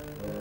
Yeah.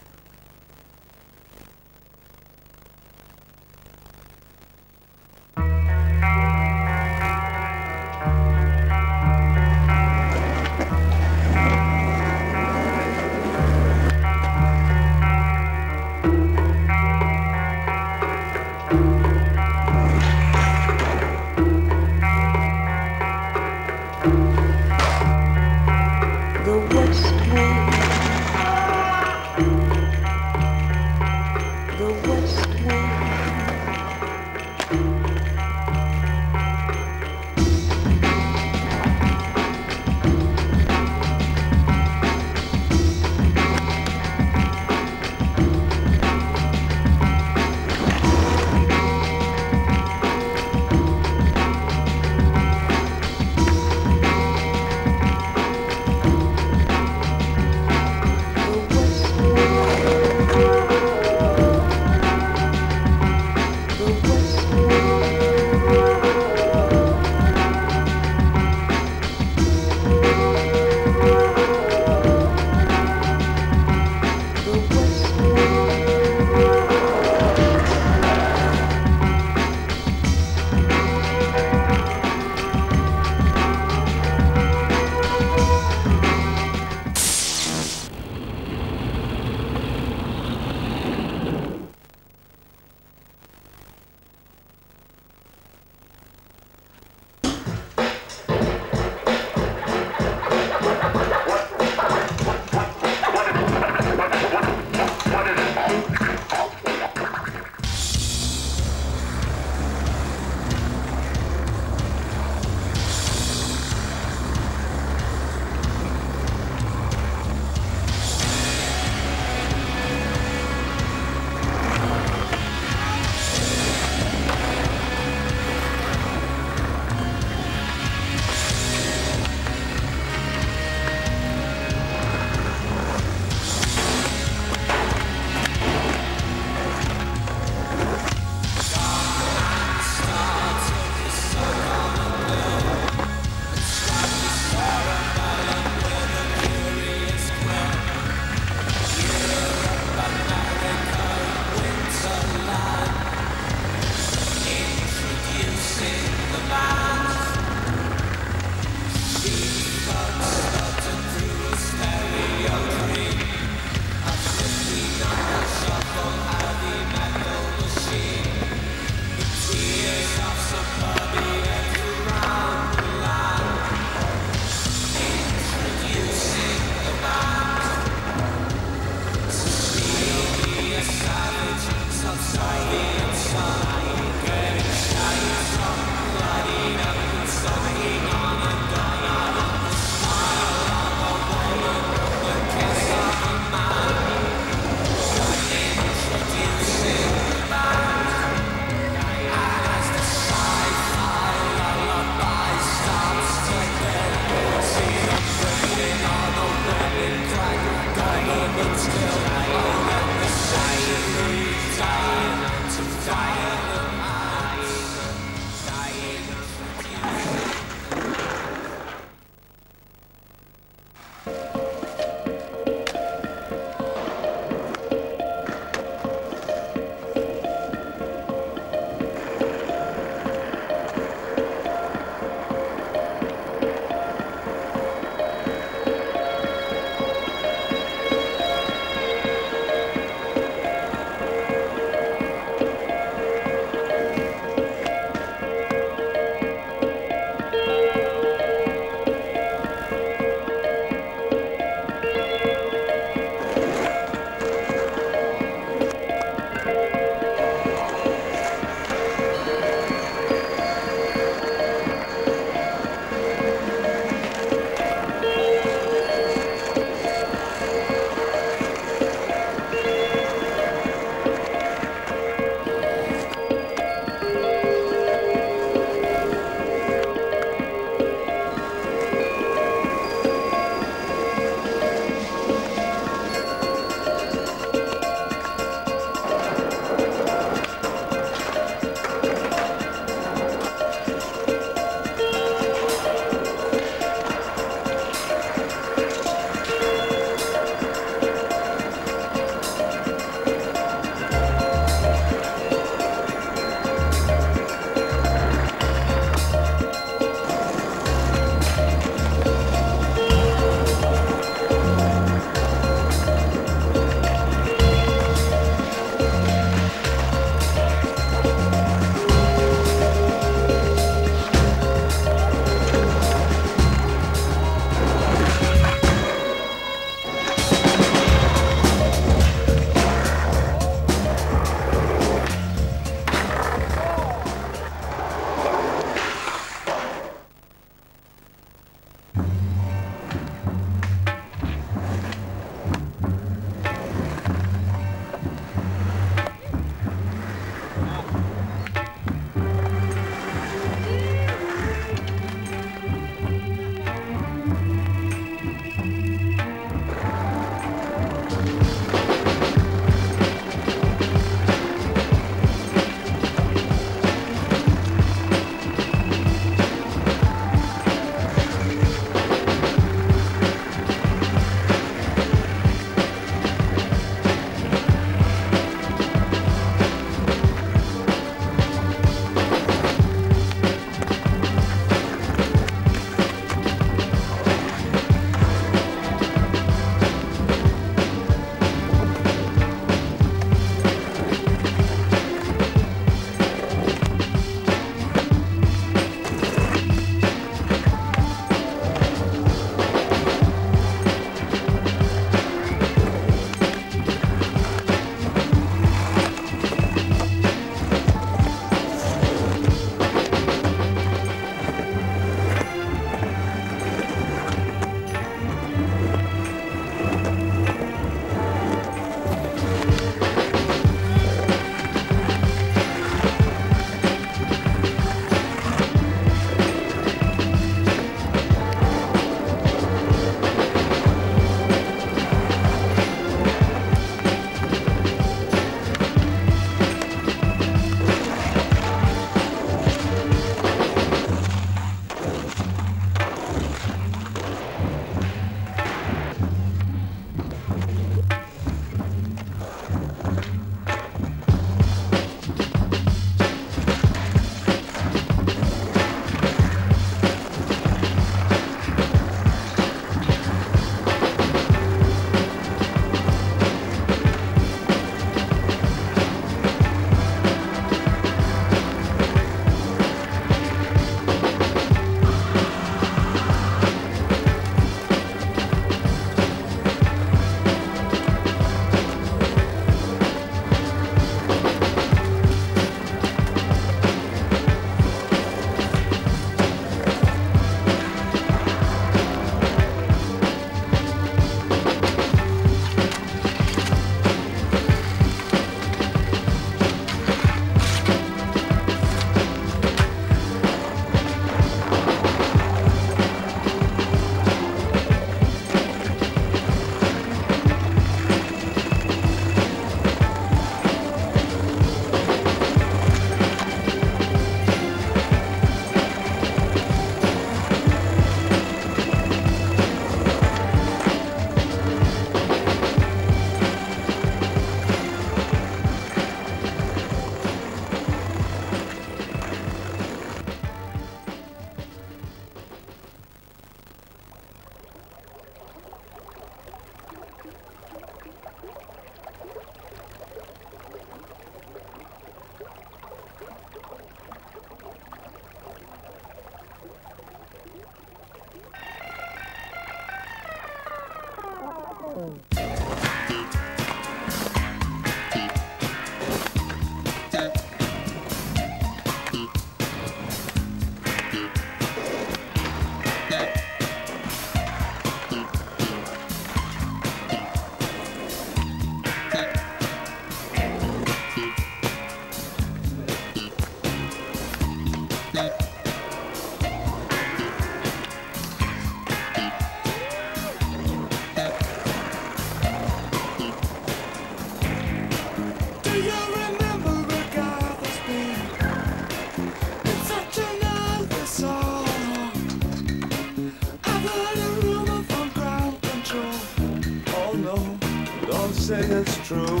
it's true.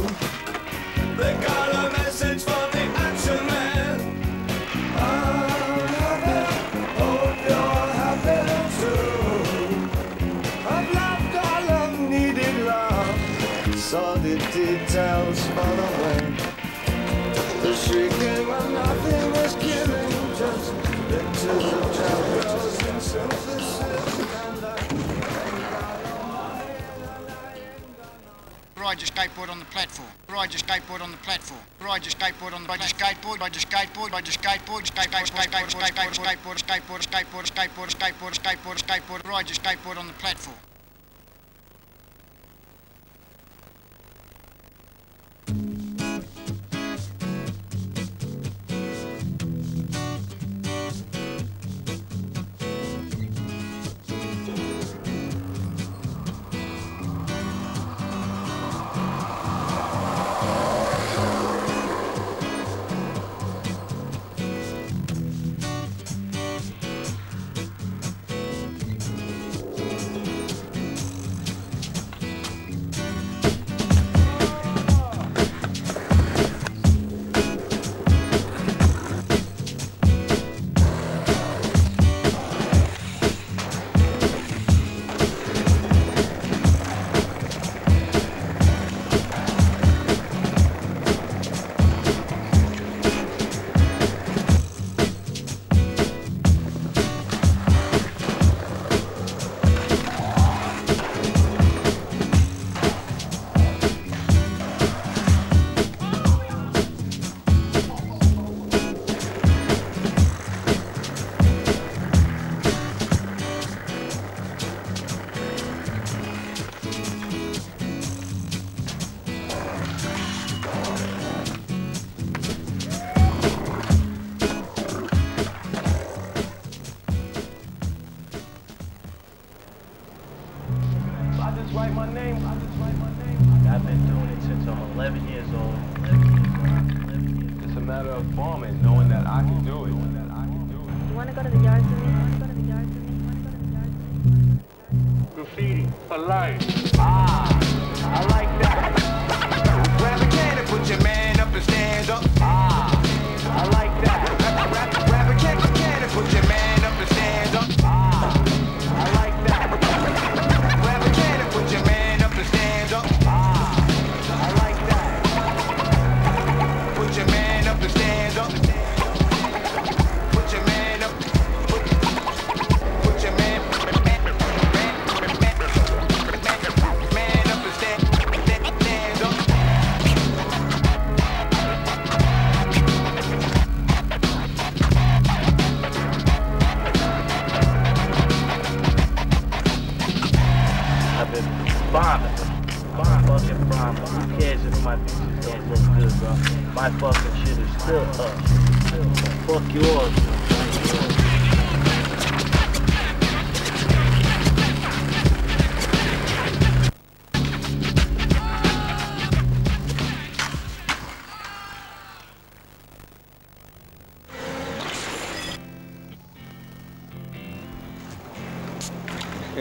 They got a message from the action man. I'm happy, hope you're happy too. I've loved all I've needed love. Saw the details on the way. The shrieking when nothing was given, just pictures of chapters and surfaces. Ride your skateboard on the platform. Ride your skateboard on the platform. Ride your skateboard on the ride your skateboard. Ride your skateboard. Ride your skateboard. Skateboard. Skateboard. Skateboard. Skateboard. Skateboard. Skateboard. Skateboard. Skateboard. Skateboard. Skateboard. Ride your skateboard on the platform.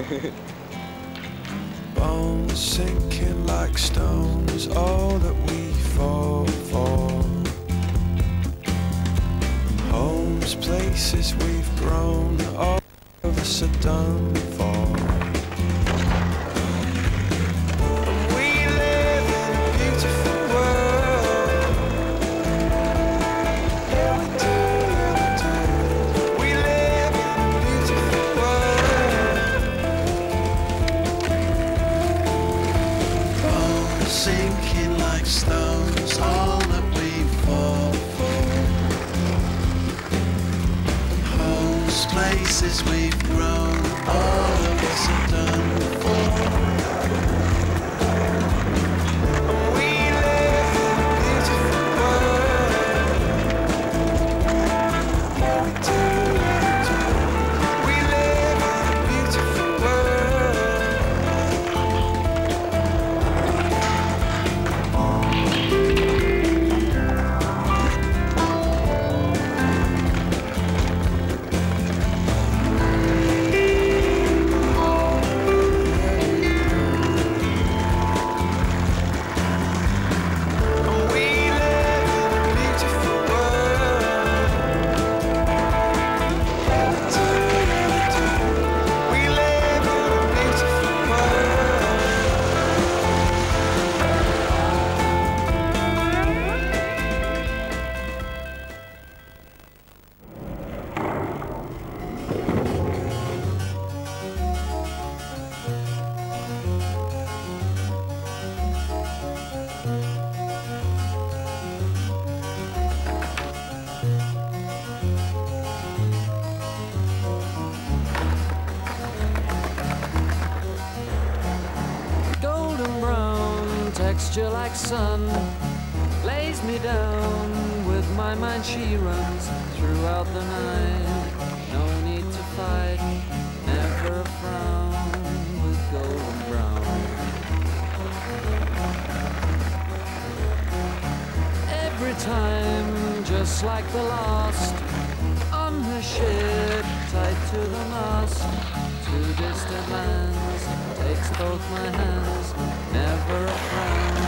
Bones sinking like stones, all that we fall for. Homes, places we've grown, all of us are done. We've grown, all of us are done for. Like sun lays me down with my mind. She runs throughout the night. No need to fight. Never frown with golden brown. Every time just like the last on her ship tied to the mast to distant lands takes both my hands. Never a frown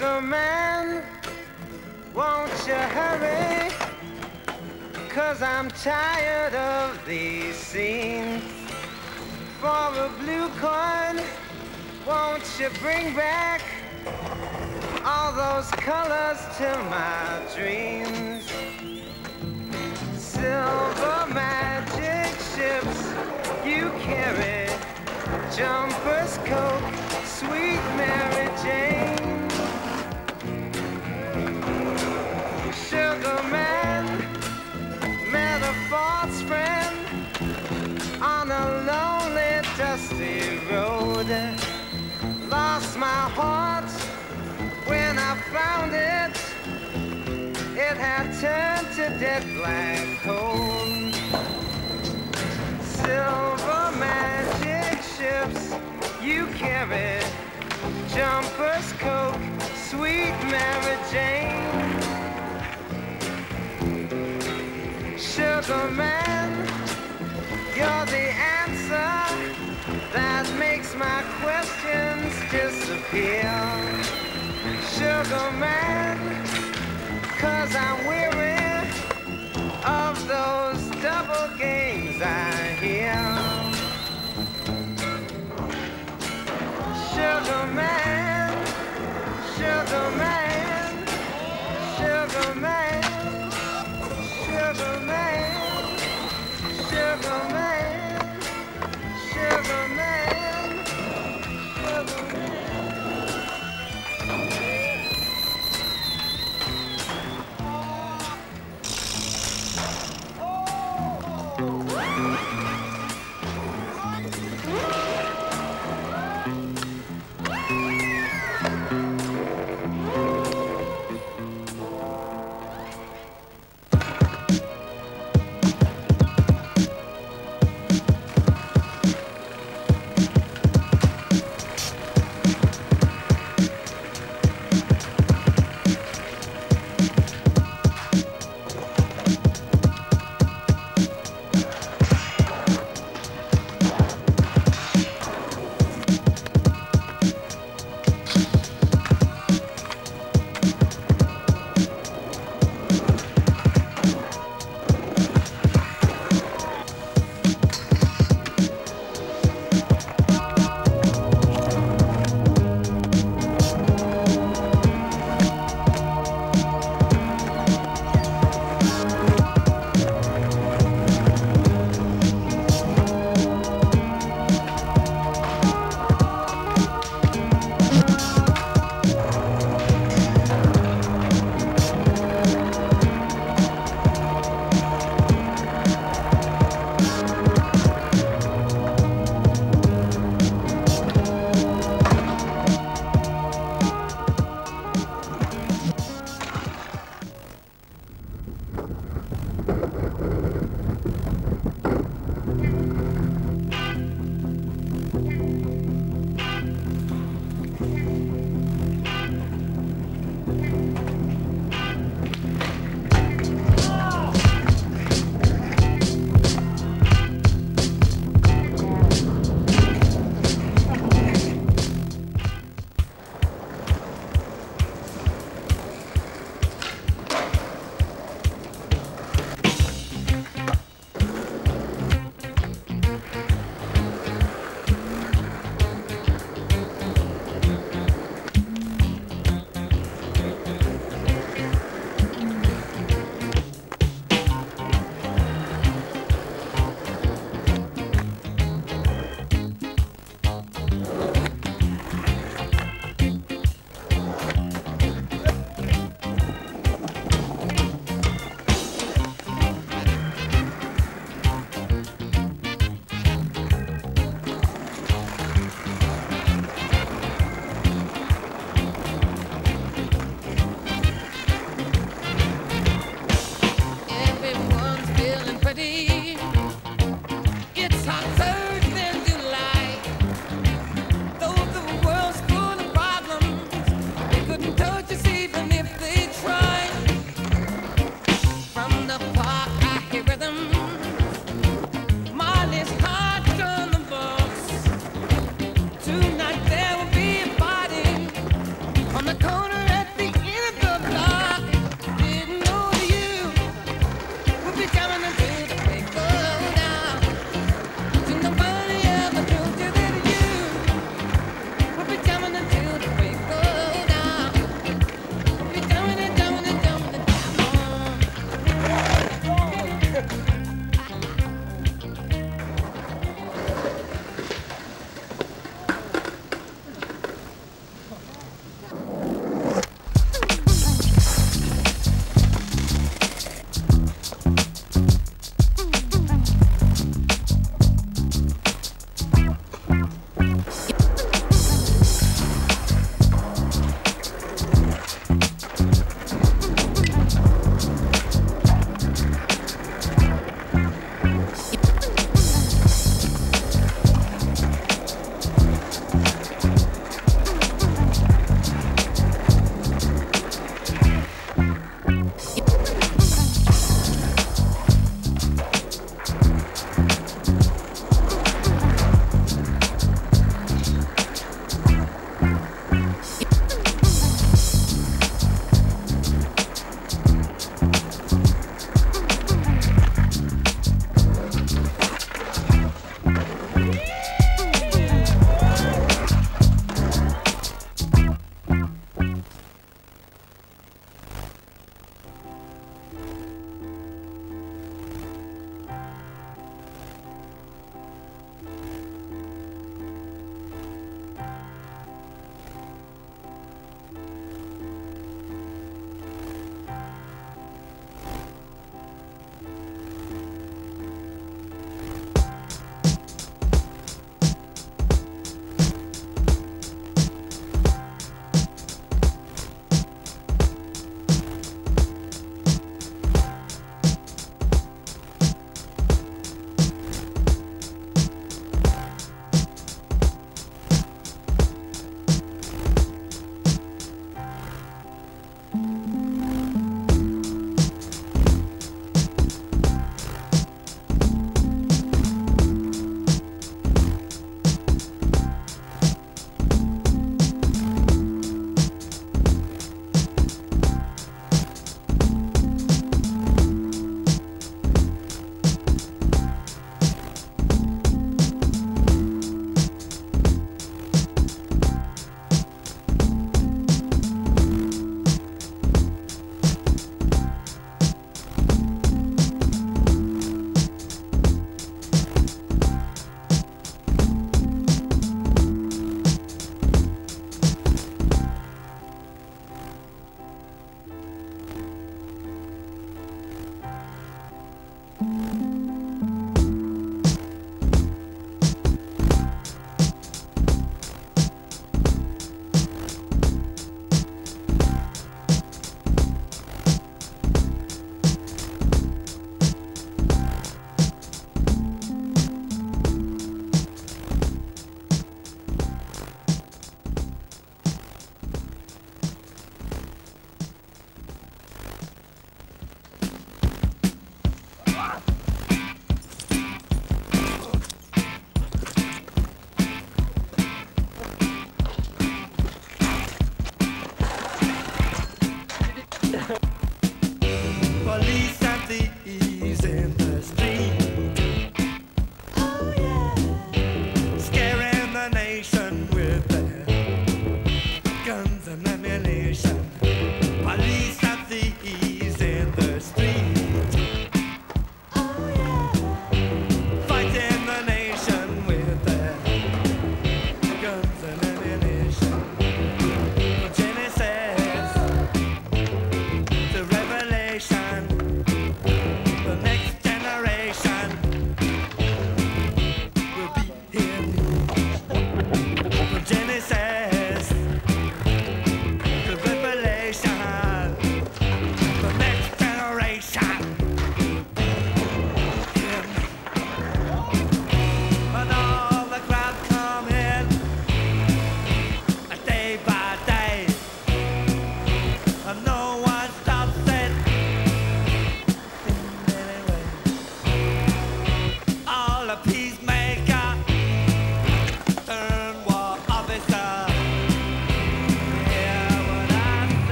Sugar man, won't you hurry? Cause I'm tired of these scenes. For a blue coin, won't you bring back all those colors to my dreams? Silver magic ships you carry, jumpers, coke, sweet Mary Jane. Sugar man, met a false friend on a lonely, dusty road. Lost my heart when I found it. It had turned to dead black coal. Silver magic ships you carry, jumpers, coke, sweet Mary Jane. Sugar man, you're the answer that makes my questions disappear. Sugar man, cause I'm weary of those double games I hear. Sugar man, sugar man, sugar man. Sugar man, sugar man, sugar man,